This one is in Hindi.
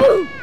Ooh.